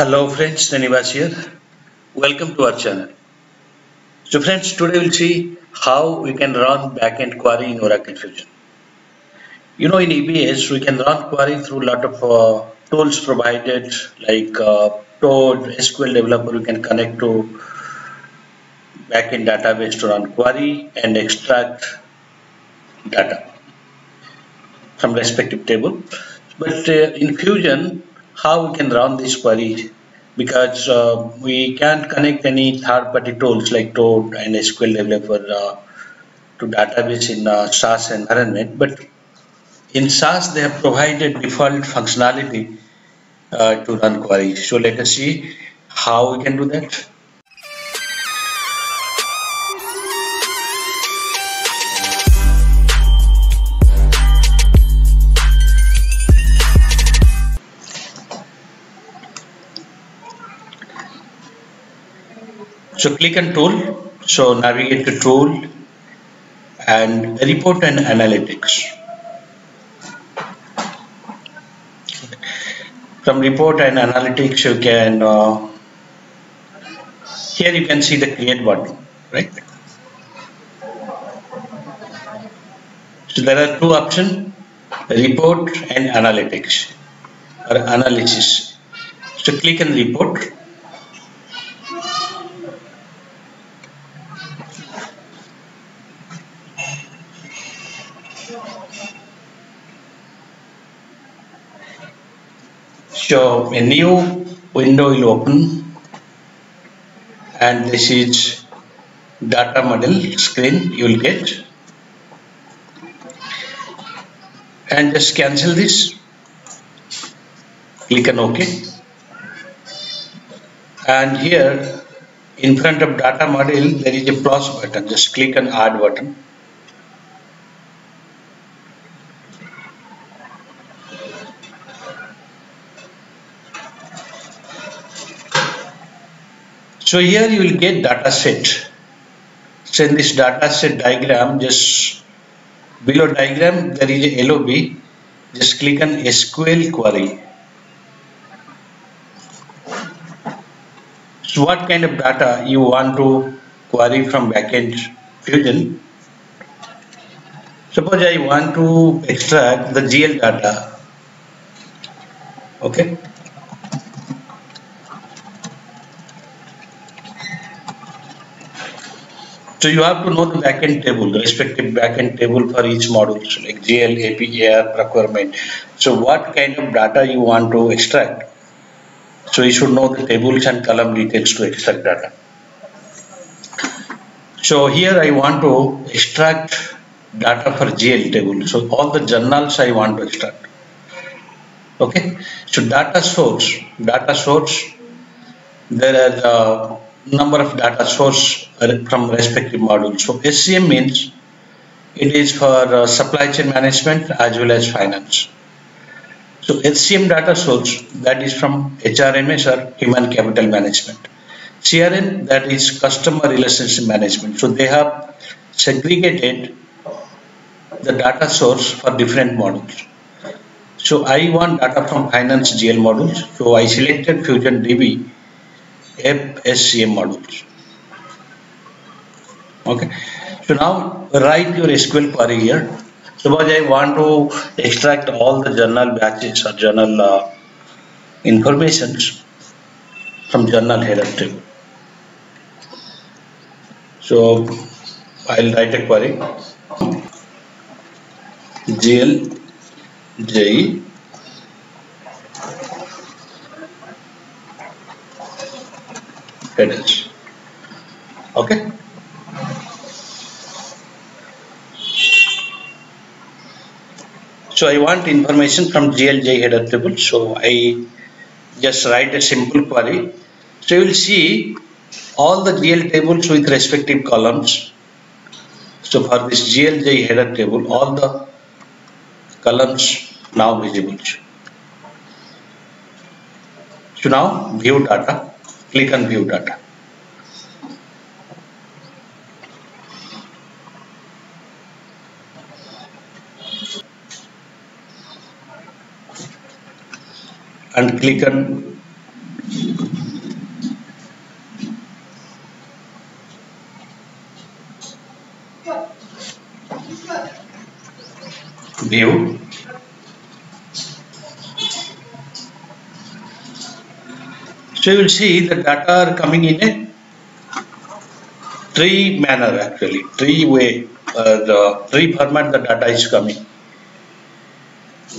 Hello friends, Srinivas here. Welcome to our channel. So friends, today we'll see how we can run backend query in Oracle Fusion. You know in EBS we can run query through a lot of uh, tools provided like uh, Toad, SQL Developer we can connect to backend database to run query and extract data from respective table. But uh, in Fusion how we can run this query because uh, we can't connect any third-party tools like Toad and SQL Developer uh, to database in uh, SaaS environment. But in SaaS, they have provided default functionality uh, to run queries. So let us see how we can do that. So click on tool. So navigate to tool and report and analytics. From report and analytics, you can uh, here you can see the create button, right? So there are two options: report and analytics or analysis. So click on report So a new window will open and this is data model screen you will get. And just cancel this. Click on OK. And here in front of data model there is a plus button. Just click on add button So here you will get data set. So in this data set diagram, just below diagram there is a LOB. Just click on SQL query. So what kind of data you want to query from backend Fusion? Suppose I want to extract the GL data. Okay. So you have to know the backend table, the respective backend table for each module, so like GL, AP, AR, procurement. So what kind of data you want to extract? So you should know the tables and column details to extract data. So here I want to extract data for GL table. So all the journals I want to extract. Okay. So data source, data source, there are uh, number of data source from respective modules. So SCM means it is for uh, supply chain management as well as finance. So SCM data source that is from HRMS or human capital management. CRM that is customer relationship management. So they have segregated the data source for different modules. So I want data from finance GL modules. So I selected Fusion DB FSCM modules. Okay. So now write your SQL query here. Suppose I want to extract all the journal batches or journal uh, from journal header table. So I'll write a query GL J Okay. So I want information from GLJ header table. So I just write a simple query. So you will see all the GL tables with respective columns. So for this GLJ header table, all the columns now visible. So now view data, click on view data. and click on view so you will see the data are coming in a tree manner actually. Tree way uh, the tree format the data is coming.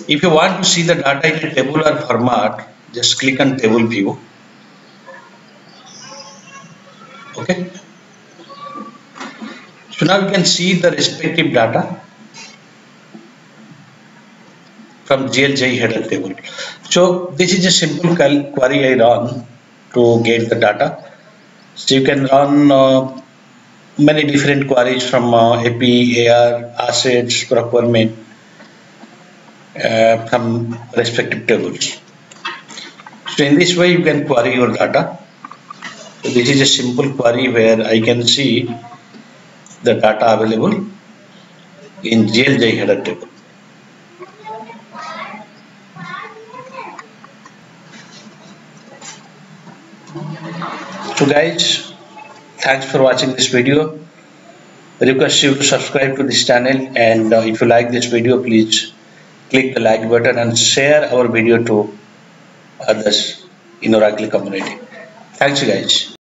If you want to see the data in a tabular format just click on table view. Okay? So now you can see the respective data from GLJ header table. So this is a simple query I run to get the data. So you can run uh, many different queries from uh, AP, AR, assets, procurement uh, from respective tables. So in this way you can query your data. So this is a simple query where I can see the data available in GLJ header table. So guys, thanks for watching this video. I request you to subscribe to this channel and uh, if you like this video please click the like button and share our video to others in Oracle community. Thanks guys.